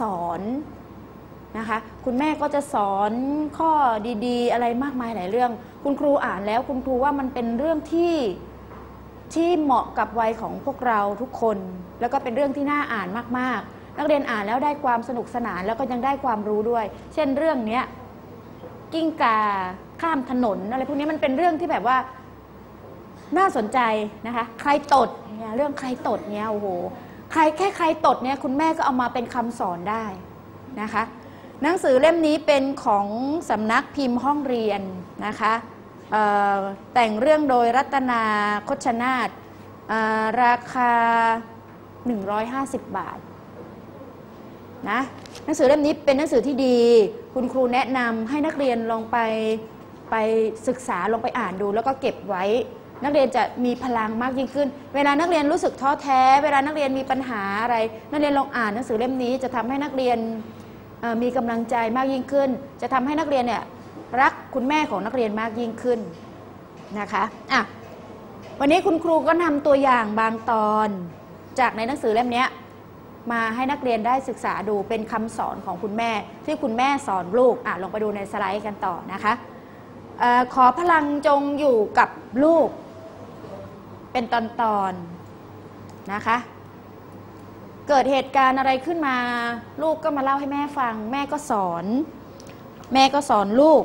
สอนนะคะ คุณแม่ก็จะสอนข้อดีๆ อะไรมากมายหลายเรื่อง คุณครูอ่านแล้วคุณครูว่ามันเป็นเรื่องที่ที่เหมาะกับวัยของพวกเราทุกคน แล้วก็เป็นเรื่องที่น่าอ่านมากๆ นักเรียนอ่านแล้วได้ความสนุกสนานแล้วก็ยังได้ความรู้ด้วย เช่นเรื่องเนี้ยกิ้งกาข้ามถนนอะไรพวกนี้มันเป็นเรื่องที่แบบว่าน่าสนใจนะคะ ใครตดเนี่ยเรื่องใครตดเนี่ยโอ้โห ใครแค่ใครตดเนี่ยคุณแม่ก็เอามาเป็นคำสอนได้นะคะ หนังสือเล่มนี้เป็นของสำนักพิมพ์ห้องเรียนนะคะแต่งเรื่องโดยรัตนาคชนาตเอ่อราคา 150 บาทนะหนังสือเล่มนี้เป็นหนังสือที่ดี คุณครูแนะนำให้นักเรียนลองไปไปศึกษาลองไปอ่านดูแล้วก็เก็บไว้ นักเรียนจะมีพลังมากยิ่งขึ้น เวลานักเรียนรู้สึกท้อแท้ เวลานักเรียนมีปัญหาอะไร นักเรียนลองอ่านหนังสือเล่มนี้ จะทำให้นักเรียนมีกำลังใจมากยิ่งขึ้น จะทำให้นักเรียนเนี่ยรักคุณแม่ของนักเรียนมากยิ่งขึ้นนะคะอะวันนี้คุณครูก็นำตัวอย่างบางตอน จากในหนังสือเล่มนี้มาให้นักเรียนได้ศึกษาดูเป็นคำสอนของคุณแม่ ที่คุณแม่สอนลูกอะลองไปดูในสไลด์กันต่อนะคะออขอพลังจงอยู่กับลูก เป็นตอนตอนๆนะคะ เกิดเหตุการณ์อะไรขึ้นมา ลูกก็มาเล่าให้แม่ฟัง แม่ก็สอน แม่ก็สอนลูก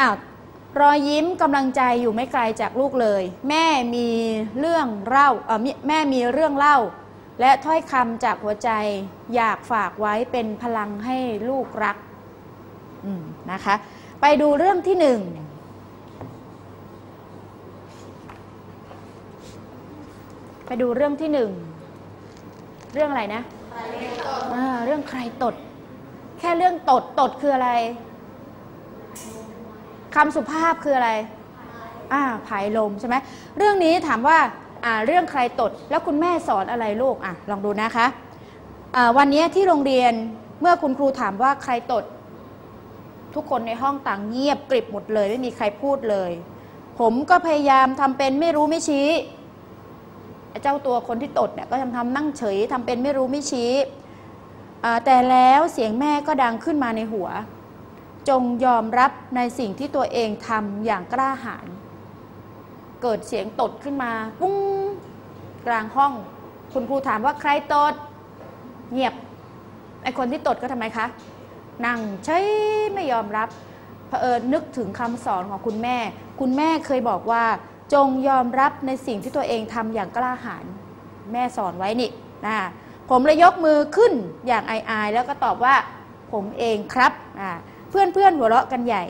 อ้าวรอยยิ้มกำลังใจอยู่ไม่ไกลจากลูกเลย แม่มีเรื่องเล่าเออแม่มีเรื่องเล่า และถ้อยคำจากหัวใจอยากฝากไว้เป็นพลังให้ลูกรักนะคะ ไปดูเรื่องที่หนึ่ง ไปดูเรื่องที่หนึ่งเรื่องอะไรนะเรื่องใครตด แค่เรื่องตดตดคืออะไรคำสุภาพคืออะไรอ่าผายลมใช่ไหมเรื่องนี้ถามว่าอ่าเรื่องใครตด แล้วคุณแม่สอนอะไรลูกอะลองดูนะคะอ่าวันนี้ที่โรงเรียนเมื่อคุณครูถามว่าใครตด ทุกคนในห้องต่างเงียบกริบหมดเลย ไม่มีใครพูดเลย ผมก็พยายามทำเป็นไม่รู้ไม่ชี้ เจ้าตัวคนที่ตดเนี่ยก็ทำทำนั่งเฉยทำเป็นไม่รู้ไม่ชี้ แต่แล้วเสียงแม่ก็ดังขึ้นมาในหัว จงยอมรับในสิ่งที่ตัวเองทำอย่างกล้าหาญเกิดเสียงตดขึ้นมา ปุ้งกลางห้อง คุณครูถามว่าใครตด เงียบไอคนที่ตดก็ทำไมคะ นั่งเฉยไม่ยอมรับเผอิญนึกถึงคำสอนของคุณแม่ คุณแม่เคยบอกว่า จงยอมรับในสิ่งที่ตัวเองทำอย่างกล้าหาญแม่สอนไว้นี่นะผมเลยยกมือขึ้นอย่างอายๆแล้วก็ตอบว่าผมเองครับเพื่อนๆหัวเราะกันใหญ่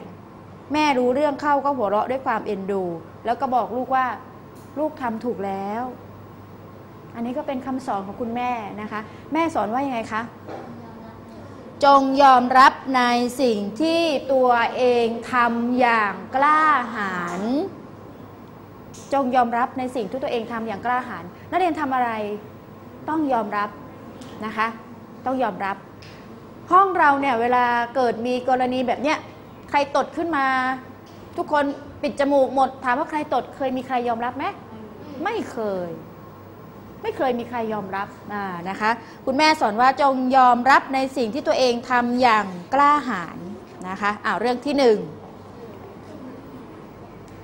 แม่รู้เรื่องเข้าก็หัวเราะด้วยความเอ็นดู แล้วก็บอกลูกว่าลูกทำถูกแล้ว อันนี้ก็เป็นคำสอนของคุณแม่นะคะ แม่สอนว่ายังไงคะจงยอมรับในสิ่งที่ตัวเองทำอย่างกล้าหาญ จงยอมรับในสิ่งที่ตัวเองทำอย่างกล้าหาญนักเรียนทำอะไรต้องยอมรับนะคะ ต้องยอมรับ ห้องเราเนี่ยเวลาเกิดมีกรณีแบบเนี้ยใครตดขึ้นมา ทุกคนปิดจมูกหมด ถามว่าใครตดเคยมีใครยอมรับไหมไม่เคย ไม่เคยมีใครยอมรับนะคะ คุณแม่สอนว่าจงยอมรับในสิ่งที่ตัวเองทำอย่างกล้าหาญนะคะอ้าวเรื่องที่หนึ่ง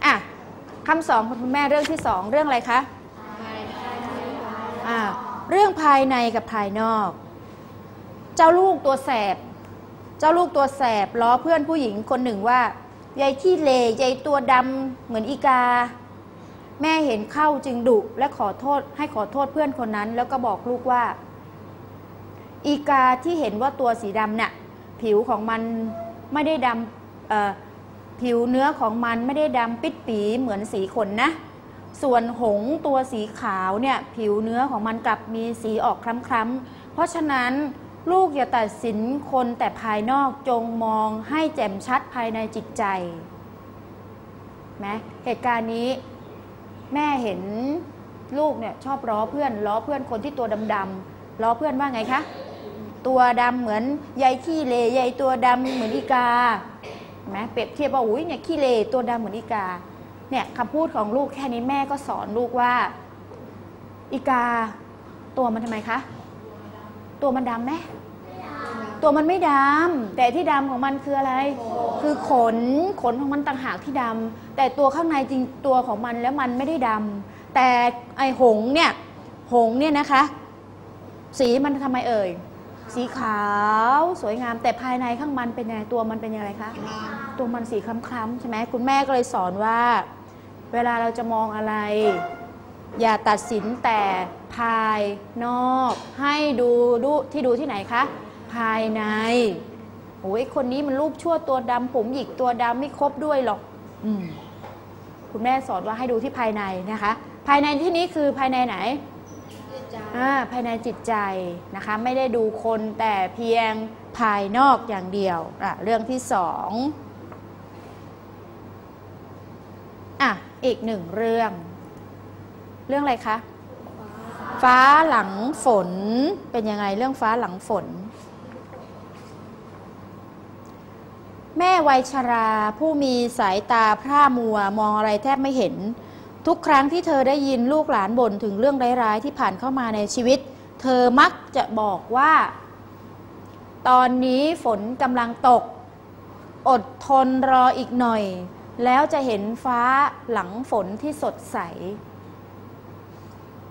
อะ คำสอนของคุณแม่เรื่องที่สองเรื่องอะไรคะอ่าเรื่องภายในกับภายนอก เจ้าลูกตัวแสบ เจ้าลูกตัวแสบล้อเพื่อนผู้หญิงคนหนึ่งว่ายายขี้เลยายตัวดำเหมือนอีกา แม่เห็นเข้าจึงดุและขอโทษให้ขอโทษเพื่อนคนนั้น แล้วก็บอกลูกว่า อีกาที่เห็นว่าตัวสีดำเนี่ยผิวของมันไม่ได้ดำเอ่อ ผิวเนื้อของมันไม่ได้ดำปิดปีเหมือนสีขนนะ ส่วนหงส์ตัวสีขาวเนี่ยผิวเนื้อของมันกลับมีสีออกคล้ำๆ เพราะฉะนั้นลูกอย่าตัดสินคนแต่ภายนอกจงมองให้แจ่มชัดภายในจิตใจไหมเหตุการณ์นี้แม่เห็นลูกเนี่ยชอบล้อเพื่อนล้อเพื่อนคนที่ตัวดำๆล้อเพื่อนว่าไงคะ ตัวดำเหมือนยายขี้เลยายตัวดำเหมือนอีกา ไหมเปรียบเทียบว่าอุ้ยเนี่ยขี้เลตัวดำเหมือนอีกาเนี่ยคำพูดของลูกแค่นี้แม่ก็สอนลูกว่า อีกา ตัวมันทำไมคะ ตัวมันดำไหมตัวมันไม่ดำแต่ที่ดำของมันคืออะไร คือขนขนของมันต่างหากที่ดำแต่ตัวข้างในจริงตัวของมันแล้วมันไม่ได้ดำแต่ไอหงเนี่ยหงเนี่ยนะคะ สีมันทำไมเอ่ย สีขาวสวยงามแต่ภายในข้างมันเป็นยังไงตัวมันเป็นยังไงคะตัวมันสีคล้ำๆใช่ไหมคุณแม่ก็เลยสอนว่า เวลาเราจะมองอะไร อย่าตัดสินแต่ภายนอก ให้ดูดูที่ดูที่ไหนคะภายในโอ้ยคนนี้มันรูปชั่วตัวดำผมหยิกตัวดำไม่ครบด้วยหรอกอืมคุณแม่สอนว่าให้ดูที่ภายในนะคะ ภายในที่นี้คือภายในไหน ภายในจิตใจนะคะไม่ได้ดูคนแต่เพียงภายนอกอย่างเดียวอะเรื่องที่สองอะอีกหนึ่งเรื่อง เรื่องอะไรคะ ฟ้าหลังฝนเป็นยังไงเรื่องฟ้าหลังฝน แม่วัยชราผู้มีสายตาพร่ามัวมองอะไรแทบไม่เห็น ทุกครั้งที่เธอได้ยินลูกหลานบ่นถึงเรื่องร้ายๆที่ผ่านเข้ามาในชีวิต เธอมักจะบอกว่า ตอนนี้ฝนกำลังตก อดทนรออีกหน่อย แล้วจะเห็นฟ้าหลังฝนที่สดใส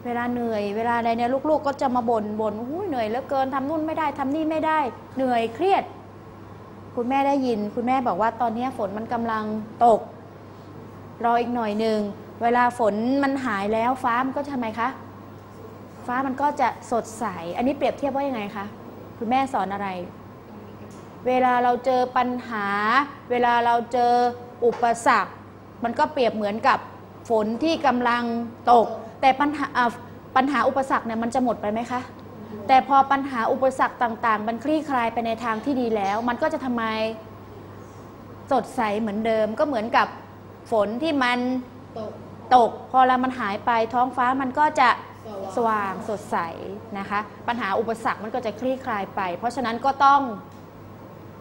เวลาเหนื่อย เวลาใดเนี่ยลูกๆ ก็จะมาบน่นบ่นอุ้เหนื่อยเหลือเกินทำนู่นไม่ได้ทำนี่ไม่ได้ เหนื่อยเครียด คุณแม่ได้ยิน คุณแม่บอกว่าตอนนี้ฝนมันกำลังตก รออีกหน่อยหนึ่ง เวลาฝนมันหายแล้วฟ้ามันก็ทำไมคะ ฟ้ามันก็จะสดใส อันนี้เปรียบเทียบว่ายังไงคะคุณแม่สอนอะไร เวลาเราเจอปัญหา เวลาเราเจออุปสรรค มันก็เปรียบเหมือนกับฝนที่กำลังตก แต่ปัญหาปัญหาอุปสรรคเนี่ยมันจะหมดไปไหมคะ แต่พอปัญหาอุปสรรคต่างๆ มันคลี่คลายไปในทางที่ดีแล้ว มันก็จะทำไมสดใสเหมือนเดิม ก็เหมือนกับฝนที่มันตก ตก พอแล้วมันหายไปท้องฟ้ามันก็จะสว่างสว่างสดใสนะคะ ปัญหาอุปสรรคมันก็จะคลี่คลายไป เพราะฉะนั้นก็ต้อง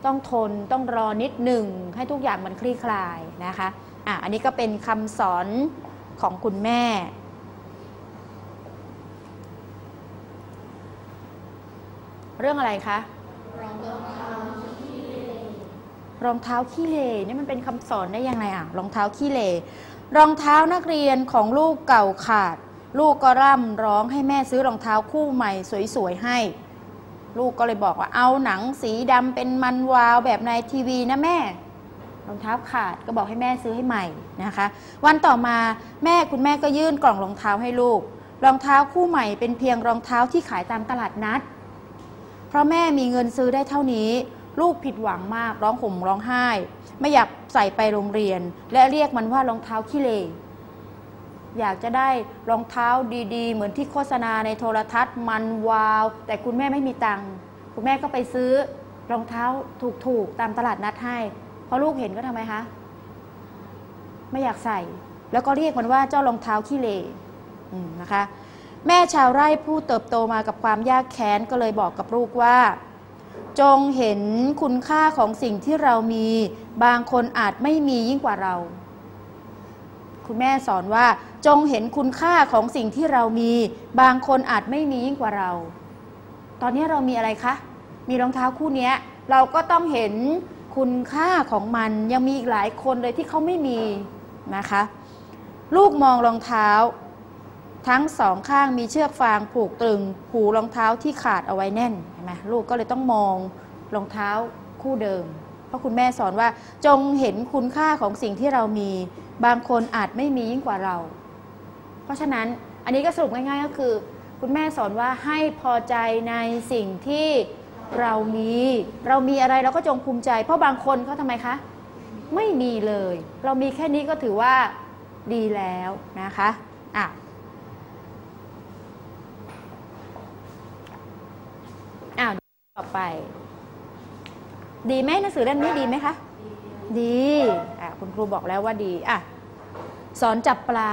ต้องทนต้องรอนิดหนึ่งให้ทุกอย่างมันคลี่คลายนะคะอะอันนี้ก็เป็นคำสอนของคุณแม่ เรื่องอะไรคะรองเท้ารองเท้าขี้เหร่นี่มันเป็นคำสอนได้ยังไงอะรองเท้าขี้เห รองเท้านักเรียนของลูกเก่าขาด ลูกก็ร่ำร้องให้แม่ซื้อรองเท้าคู่ใหม่สวยๆให้ ลูกก็เลยบอกว่าเอาหนังสีดำเป็นมันวาวแบบในทีวีนะแม่ รองเท้าขาดก็บอกให้แม่ซื้อให้ใหม่นะคะ วันต่อมาแม่คุณแม่ก็ยื่นกล่องรองเท้าให้ลูก รองเท้าคู่ใหม่เป็นเพียงรองเท้าที่ขายตามตลาดนัด เพราะแม่มีเงินซื้อได้เท่านี้ ลูกผิดหวังมากร้องห่มร้องไห้ ไม่อยากใส่ไปโรงเรียน และเรียกมันว่ารองเท้าขี้เลอยากจะได้รองเท้าดีๆ เหมือนที่โฆษณาในโทรทัศน์มันวาว แต่คุณแม่ไม่มีตังค์คุณแม่ก็ไปซื้อรองเท้าถูกๆ ตามตลาดนัดให้พอลูกเห็นก็ทำไมคะไม่อยากใส่ แล้วก็เรียกมันว่าเจ้ารองเท้าขี้เลนะคะ แม่ชาวไร่ผู้เติบโตมากับความยากแค้นก็เลยบอกกับลูกว่า จงเห็นคุณค่าของสิ่งที่เรามี บางคนอาจไม่มียิ่งกว่าเรา คุณแม่สอนว่า จงเห็นคุณค่าของสิ่งที่เรามี บางคนอาจไม่มียิ่งกว่าเรา ตอนนี้เรามีอะไรคะ มีรองเท้าคู่นี้เราก็ต้องเห็นคุณค่าของมันยังมีอีกหลายคนเลยที่เขาไม่มีนะคะ ลูกมองรองเท้า ทั้งสองข้างมีเชือกฟางผูกตรึงหูรองเท้าที่ขาดเอาไว้แน่นเห็นไหมลูกก็เลยต้องมองรองเท้าคู่เดิม เพราะคุณแม่สอนว่าจงเห็นคุณค่าของสิ่งที่เรามี บางคนอาจไม่มียิ่งกว่าเรา เพราะฉะนั้นอันนี้ก็สรุปง่ายๆก็คือ คุณแม่สอนว่าให้พอใจในสิ่งที่เรามี เรามีอะไรเราก็จงภูมิใจ เพราะบางคนเขาทำไมคะ ไม่มีเลย เรามีแค่นี้ก็ถือว่าดีแล้วนะคะอะ อ้าวต่อ ไป ดีไหมหนังสือเล่มนี้ดีไหมคะ ดีอะคุณครูบอกแล้วว่าดีอะสอนจับปลา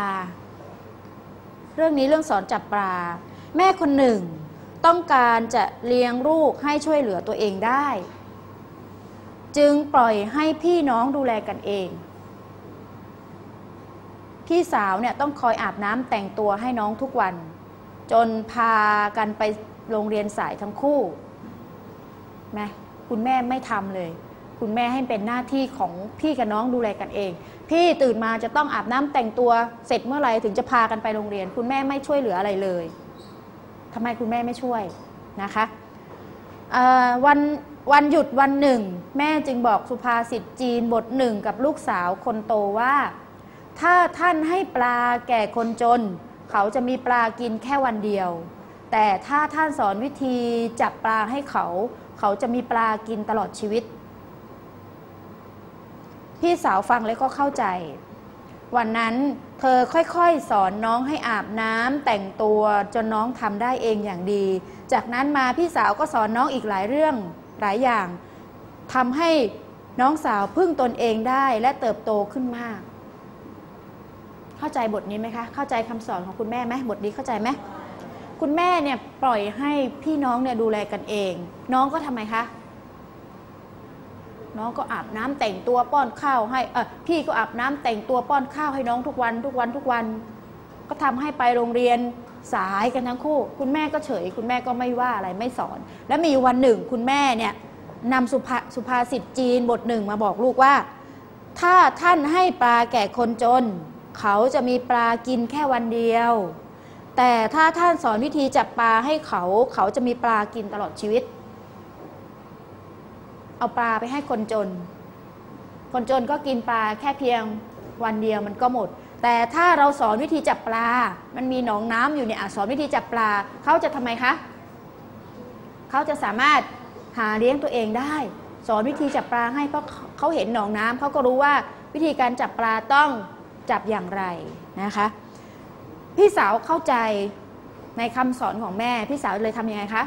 เรื่องนี้เรื่องสอนจับปลา แม่คนหนึ่ง ต้องการจะเลี้ยงลูกให้ช่วยเหลือตัวเองได้ จึงปล่อยให้พี่น้องดูแลกันเอง พี่สาวเนี่ยต้องคอยอาบน้ำแต่งตัวให้น้องทุกวัน จนพากันไปโรงเรียนสายทั้งคู่ ไหมคุณแม่ไม่ทำเลย คุณแม่ให้เป็นหน้าที่ของพี่กับน้องดูแลกันเอง พี่ตื่นมาจะต้องอาบน้ำแต่งตัวเสร็จเมื่อไหร่ถึงจะพากันไปโรงเรียน คุณแม่ไม่ช่วยเหลืออะไรเลยทำไมคุณแม่ไม่ช่วยนะคะวันวันหยุดวันหนึ่ง แม่จึงบอกสุภาษิตจีนบทหนึ่งกับลูกสาวคนโตว่า ถ้าท่านให้ปลาแก่คนจน เขาจะมีปลากินแค่วันเดียว แต่ถ้าท่านสอนวิธีจับปลาให้เขา เขาจะมีปลากินตลอดชีวิต พี่สาวฟังแล้วก็เข้าใจ วันนั้นเธอค่อยๆ สอนน้องให้อาบน้ำแต่งตัวจนน้องทำได้เองอย่างดี จากนั้นมาพี่สาวก็สอนน้องอีกหลายเรื่องหลายอย่างทำให้น้องสาวพึ่งตนเองได้และเติบโตขึ้นมาก เข้าใจบทนี้ไหมคะ เข้าใจคำสอนของคุณแม่ไหมบทนี้เข้าใจไหม คุณแม่เนี่ยปล่อยให้พี่น้องเนี่ยดูแลกันเอง น้องก็ทำไมคะ น้องก็อาบน้ำแต่งตัวป้อนข้าวให้เออพี่ก็อาบน้ำแต่งตัวป้อนข้าวให้น้องทุกวันทุกวันทุกวัน ก็ทำให้ไปโรงเรียนสายกันทั้งคู่ คุณแม่ก็เฉย คุณแม่ก็ไม่ว่าอะไรไม่สอน แล้วมีวันหนึ่งคุณแม่เนี่ยนำสุภาสุภาษิตจีนบทหนึ่งมาบอกลูกว่า ถ้าท่านให้ปลาแก่คนจน เขาจะมีปลากินแค่วันเดียว แต่ถ้าท่านสอนวิธีจับปลาให้เขาเขาจะมีปลากินตลอดชีวิต เอาปลาไปให้คนจน คนจนก็กินปลาแค่เพียงวันเดียวมันก็หมด แต่ถ้าเราสอนวิธีจับปลา มันมีหนองน้ำอยู่เนี่ยสอนวิธีจับปลาเขาจะทำไมคะเขาจะสามารถหาเลี้ยงตัวเองได้ สอนวิธีจับปลาให้เพราะเขาเห็นหนองน้ำเขาก็รู้ว่าวิธีการจับปลาต้องจับอย่างไรนะคะ พี่สาวเข้าใจในคำสอนของแม่ พี่สาวเลยทำยังไงคะ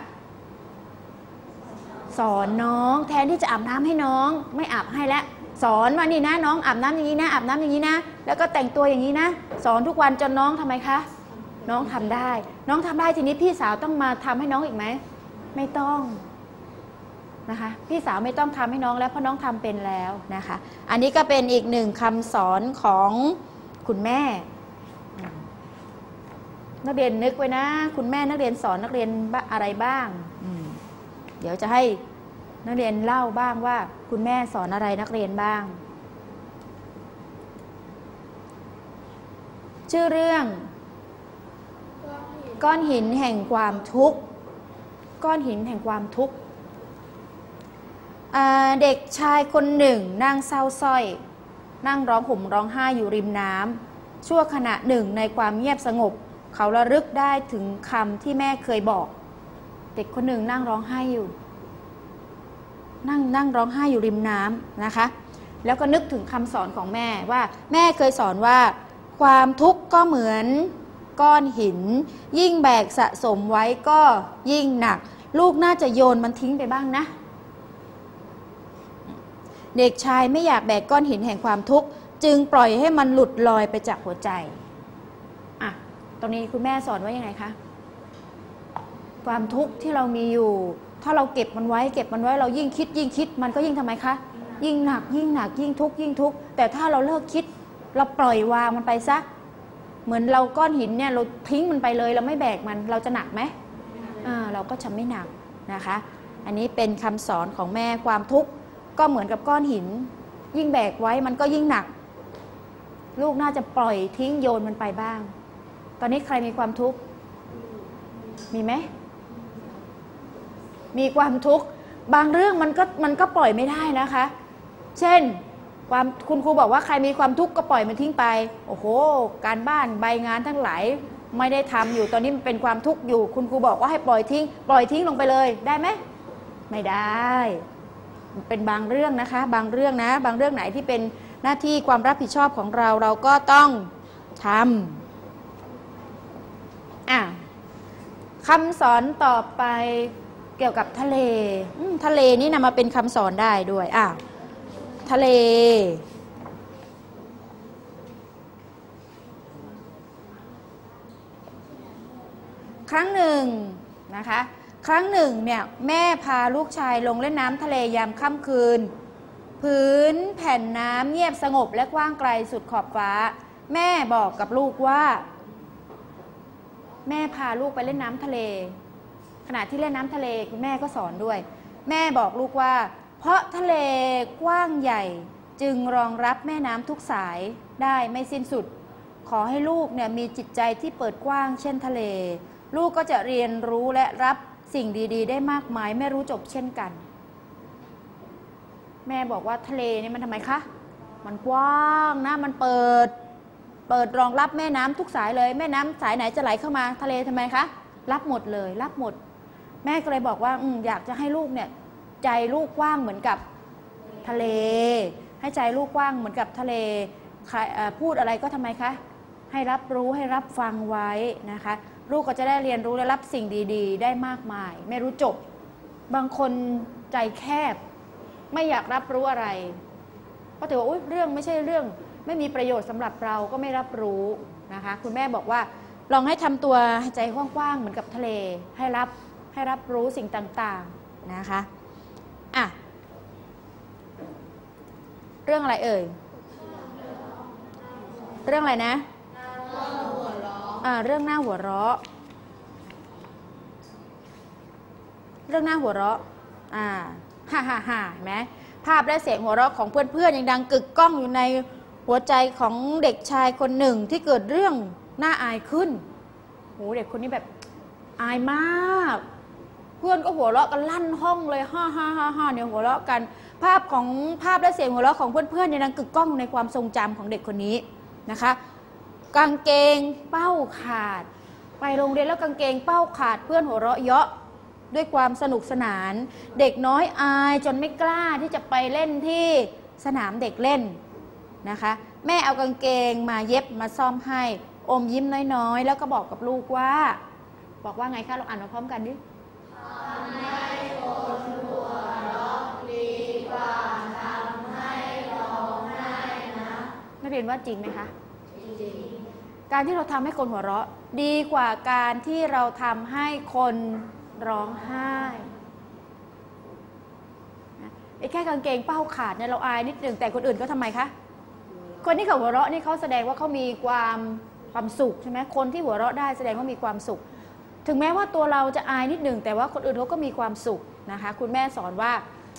สอนน้องแทนที่จะอาบน้ำให้น้อง ไม่อาบให้แล้วสอนว่านี่นะน้องอาบน้ำอย่างนี้นะอาบน้ำอย่างนี้นะ แล้วก็แต่งตัวอย่างนี้นะ สอนทุกวันจนน้องทำไมคะ น้องทำได้ น้องทำได้ทีนี้พี่สาวต้องมาทำให้น้องอีกไหมไม่ต้องนะคะ พี่สาวไม่ต้องทำให้น้องแล้วเพราะน้องทำเป็นแล้วนะคะ อันนี้ก็เป็นอีกหนึ่งคำสอนของคุณแม่ นักเรียนนึกไว้นะ คุณแม่นักเรียนสอนนักเรียนอะไรบ้าง เดี๋ยวจะให้นักเรียนเล่าบ้างว่า คุณแม่สอนอะไรนักเรียนบ้าง ชื่อเรื่อง ก้อนหินแห่งความทุกข์ ก้อนหินแห่งความทุกข์เด็กชายคนหนึ่งนั่งเศร้าสร้อย นั่งร้องห่มร้องไห้อยู่ริมน้ำชั่วขณะหนึ่งในความเงียบสงบ เขาระลึกได้ถึงคำที่แม่เคยบอก เด็กคนหนึ่งนั่งร้องไห้อยู่ นั่งนั่งร้องไห้อยู่ริมน้ำนะคะ แล้วก็นึกถึงคำสอนของแม่ว่า แม่เคยสอนว่า ความทุกข์ก็เหมือนก้อนหิน ยิ่งแบกสะสมไว้ก็ยิ่งหนัก ลูกน่าจะโยนมันทิ้งไปบ้างนะ เด็กชายไม่อยากแบกก้อนหินแห่งความทุกข์ จึงปล่อยให้มันหลุดลอยไปจากหัวใจ ตรงนี้คุณแม่สอนว่ายังไงคะ ความทุกข์ที่เรามีอยู่ ถ้าเราเก็บมันไว้ เก็บมันไว้เรายิ่งคิด ยิ่งคิดมันก็ยิ่งทำไมคะ ยิ่งหนัก ยิ่งหนัก ยิ่งทุกข์ยิ่งทุกข์แต่ถ้าเราเลิกคิด เราปล่อยวางมันไปซะเหมือนเราก้อนหินเนี่ยเราทิ้งมันไปเลยเราไม่แบกมันเราจะหนักไหมอ่าเราก็จะไม่หนักนะคะ อันนี้เป็นคำสอนของแม่ความทุกข์ก็เหมือนกับก้อนหิน ยิ่งแบกไว้มันก็ยิ่งหนัก ลูกน่าจะปล่อยทิ้งโยนมันไปบ้าง ตอนนี้ใครมีความทุกข์ มีไหม มีความทุกข์ บางเรื่องมันก็มันก็ปล่อยไม่ได้นะคะ เช่น ความคุณครูบอกว่าใครมีความทุกข์ก็ปล่อยมันทิ้งไป โอ้โห การบ้านใบงานทั้งหลายไม่ได้ทำอยู่ ตอนนี้มันเป็นความทุกข์อยู่ คุณครูบอกว่าให้ปล่อยทิ้ง ปล่อยทิ้งลงไปเลย ได้ไหม ไม่ได้ เป็นบางเรื่องนะคะ บางเรื่องนะ บางเรื่องไหนที่เป็นหน้าที่ความรับผิดชอบของเรา เราก็ต้องทำ อะคำสอนต่อไปเกี่ยวกับทะเลทะเลนี่นำมาเป็นคำสอนได้ด้วยอะทะเล ครั้งหนึ่งนะคะ ครั้งหนึ่งเนี่ยแม่พาลูกชายลงเล่นน้ำทะเลยามค่ำคืน พื้นแผ่นน้ำเงียบสงบและกว้างไกลสุดขอบฟ้า แม่บอกกับลูกว่า แม่พาลูกไปเล่นน้ำทะเล ขณะที่เล่นน้ำทะเลคุณแม่ก็สอนด้วย แม่บอกลูกว่า เพราะทะเลกว้างใหญ่จึงรองรับแม่น้ำทุกสายได้ไม่สิ้นสุด ขอให้ลูกเนี่ยมีจิตใจที่เปิดกว้าง เช่นทะเล ลูกก็จะเรียนรู้และรับสิ่งดีๆ ได้มากมายไม่รู้จบเช่นกัน แม่บอกว่าทะเลนี่มันทำไมคะ มันกว้างนะมันเปิด เปิดรองรับแม่น้ำทุกสายเลย แม่น้ำสายไหนจะไหลเข้ามาทะเลทำไมคะรับหมดเลย รับหมด แม่ก็เลยบอกว่าออยากจะให้ลูกเนี่ยใจลูกกว้างเหมือนกับทะเล ให้ใจลูกกว้างเหมือนกับทะเลพูดอะไรก็ทำไมคะให้รับรู้ให้รับฟังไว้นะคะ ลูกก็จะได้เรียนรู้และรับสิ่งดีๆ ได้มากมาย ไม่รู้จบ บางคนใจแคบ ไม่อยากรับรู้อะไร ก็ถือว่าเรื่องไม่ใช่เรื่อง ไม่มีประโยชน์สำหรับเราก็ไม่รับรู้นะคะ คุณแม่บอกว่าลองให้ทำตัวใจกว้างๆเหมือนกับทะเล ให้รับให้รับรู้สิ่งต่างๆนะคะอะเรื่องอะไรเอ่ย เรื่องอะไรนะอ่าเรื่องหน้าหัวเราะ เรื่องหน้าหัวเราะอ่าฮ่าฮ่าฮ่าเห็นไหมภาพและเสียงหัวเราะของเพื่อนๆยังดังกึกก้องอยู่ใน หัวใจของเด็กชายคนหนึ่งที่เกิดเรื่องน่าอายขึ้นโหเด็กคนนี้แบบอายมาก เพื่อนก็หัวเราะกันลั่นห้องเลยฮ่าฮ่าฮ่าฮ่าเนี่ยหัวเราะกัน ภาพของภาพและเสียงหัวเราะของเพื่อนๆยังดังกึกก้องในความทรงจำของเด็กคนนี้นะคะ กางเกงเป้าขาด ไปโรงเรียนแล้วกางเกงเป้าขาด เพื่อนหัวเราะเยาะด้วยความสนุกสนาน เด็กน้อยอายจนไม่กล้าที่จะไปเล่นที่สนามเด็กเล่น นะคะ แม่เอากางเกงมาเย็บมาซ่อมให้ อมยิ้มน้อยๆ แล้วก็บอกกับลูกว่า บอกว่าไงคะเราอ่านมาพร้อมกันดินักเรียนว่าจริงไหมคะการที่เราทำให้คนหัวเราะ ดีกว่าการที่เราทำให้คนร้องไห้นะไอ้แค่กางเกงเป้าขาดเนี่ยเราอายนิดหนึ่งแต่คนอื่นก็ทำไมคะ คนที่เขาหัวเราะนี่เขาแสดงว่าเขามีความความสุขใช่ไหมคนที่หัวเราะได้แสดงว่ามีความสุข ถึงแม้ว่าตัวเราจะอายนิดหนึ่งแต่ว่าคนอื่นเขาก็มีความสุขนะคะ คุณแม่สอนว่า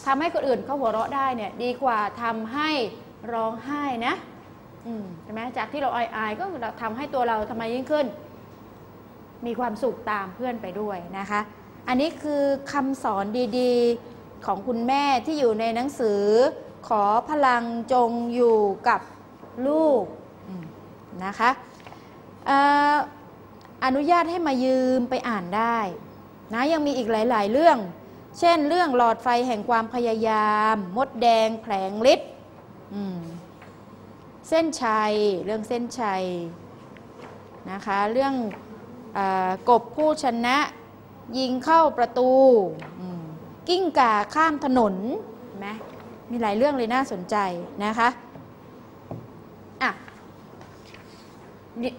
ทำให้คนอื่นเขาหัวเราะได้เนี่ยดีกว่าทำให้ร้องไห้นะใช่ไหมจากที่เราอายอายก็ทำให้ตัวเราทำไมยิ่งขึ้น มีความสุขตามเพื่อนไปด้วยนะคะ อันนี้คือคำสอนดีๆของคุณแม่ที่อยู่ในหนังสือ ขอพลังจงอยู่กับ ลูกนะคะออนุญาตให้มายืมไปอ่านได้นะยังมีอีกหลาย ๆ เรื่อง เช่น เรื่องหลอดไฟแห่งความพยายาม มดแดงแผลงฤทธิ์เส้นชัย เรื่องเส้นชัยนะคะเรื่องอกบผู้ชนะ ยิงเข้าประตู กิ้งก่าข้ามถนนไหมมีหลายเรื่องเลยน่าสนใจนะคะ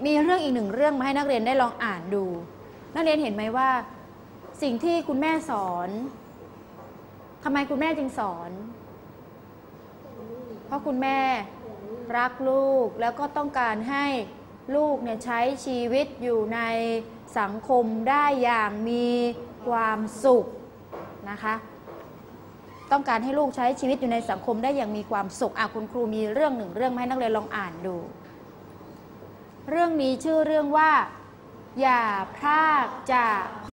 มีเรื่องอีกหนึ่งเรื่องมาให้นักเรียนได้ลองอ่านดู นักเรียนเห็นไหมว่า สิ่งที่คุณแม่สอนทำไมคุณแม่จึงสอน เพราะคุณแม่รักลูกแล้วก็ต้องการให้ลูกเนี่ยใช้ชีวิตอยู่ในสังคมได้อย่างมีความสุขนะคะ ต้องการให้ลูกใช้ชีวิตอยู่ในสังคมได้อย่างมีความสุขอะคุณครูมีเรื่องหนึ่งเรื่องมาให้นักเรียนลองอ่านดู เรื่องนี้ชื่อเรื่องว่า อย่าพลากจาก